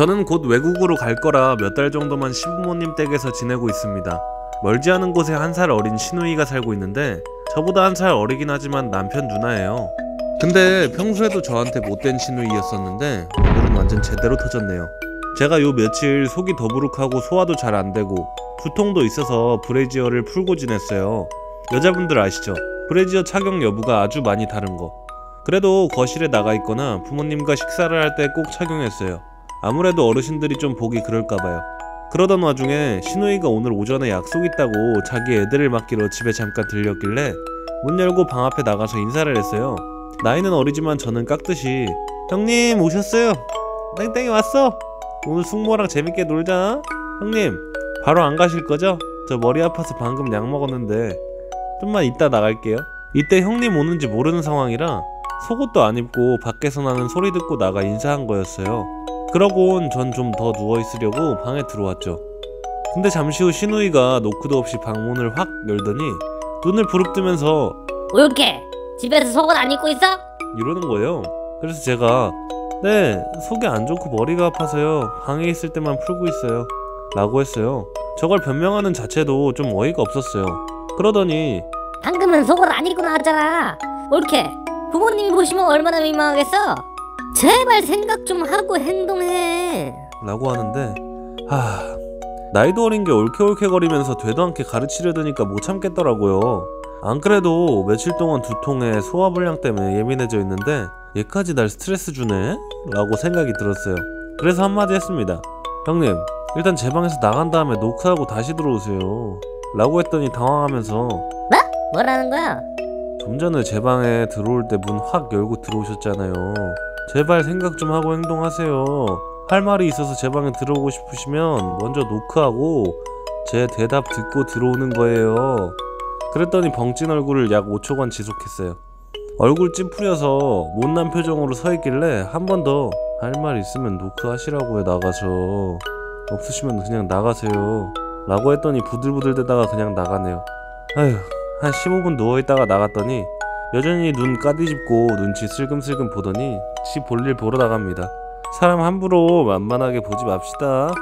저는 곧 외국으로 갈 거라 몇 달 정도만 시부모님 댁에서 지내고 있습니다. 멀지 않은 곳에 한 살 어린 시누이가 살고 있는데 저보다 한 살 어리긴 하지만 남편 누나예요. 근데 평소에도 저한테 못된 시누이였었는데 오늘은 완전 제대로 터졌네요. 제가 요 며칠 속이 더부룩하고 소화도 잘 안 되고 두통도 있어서 브래지어를 풀고 지냈어요. 여자분들 아시죠? 브래지어 착용 여부가 아주 많이 다른 거. 그래도 거실에 나가 있거나 부모님과 식사를 할 때 꼭 착용했어요. 아무래도 어르신들이 좀 보기 그럴까봐요. 그러던 와중에 신우이가 오늘 오전에 약속 있다고 자기 애들을 맡기러 집에 잠깐 들렸길래 문 열고 방 앞에 나가서 인사를 했어요. 나이는 어리지만 저는 깍듯이 형님 오셨어요. 땡땡이 왔어. 오늘 숙모랑 재밌게 놀자. 형님 바로 안 가실 거죠? 저 머리 아파서 방금 약 먹었는데 좀만 이따 나갈게요. 이때 형님 오는지 모르는 상황이라 속옷도 안 입고 밖에서 나는 소리 듣고 나가 인사한 거였어요. 그러곤 전 좀 더 누워있으려고 방에 들어왔죠. 근데 잠시 후 신우이가 노크도 없이 방문을 확 열더니 눈을 부릅뜨면서 올게 집에서 속옷 안 입고 있어? 이러는 거예요. 그래서 제가 네 속이 안 좋고 머리가 아파서요 방에 있을 때만 풀고 있어요 라고 했어요. 저걸 변명하는 자체도 좀 어이가 없었어요. 그러더니 방금은 속옷 안 입고 나왔잖아 올게 부모님이 보시면 얼마나 민망하겠어 제발 생각 좀 하고 행동해 라고 하는데 하 나이도 어린 게 올케올케거리면서 되도 않게 가르치려드니까 못 참겠더라고요 안 그래도 며칠 동안 두통에 소화불량 때문에 예민해져 있는데 얘까지 날 스트레스 주네? 라고 생각이 들었어요 그래서 한마디 했습니다 형님 일단 제 방에서 나간 다음에 노크하고 다시 들어오세요 라고 했더니 당황하면서 뭐? 뭐라는 거야? 좀 전에 제 방에 들어올 때 문 확 열고 들어오셨잖아요. 제발 생각 좀 하고 행동하세요. 할 말이 있어서 제 방에 들어오고 싶으시면 먼저 노크하고 제 대답 듣고 들어오는 거예요. 그랬더니 벙찐 얼굴을 약 5초간 지속했어요. 얼굴 찌푸려서 못난 표정으로 서 있길래 한 번 더 할 말 있으면 노크하시라고요 나가서 없으시면 그냥 나가세요 라고 했더니 부들부들 대다가 그냥 나가네요 아휴 한 15분 누워있다가 나갔더니 여전히 눈 까디집고 눈치 슬금슬금 보더니 지 볼일 보러 나갑니다. 사람 함부로 만만하게 보지 맙시다.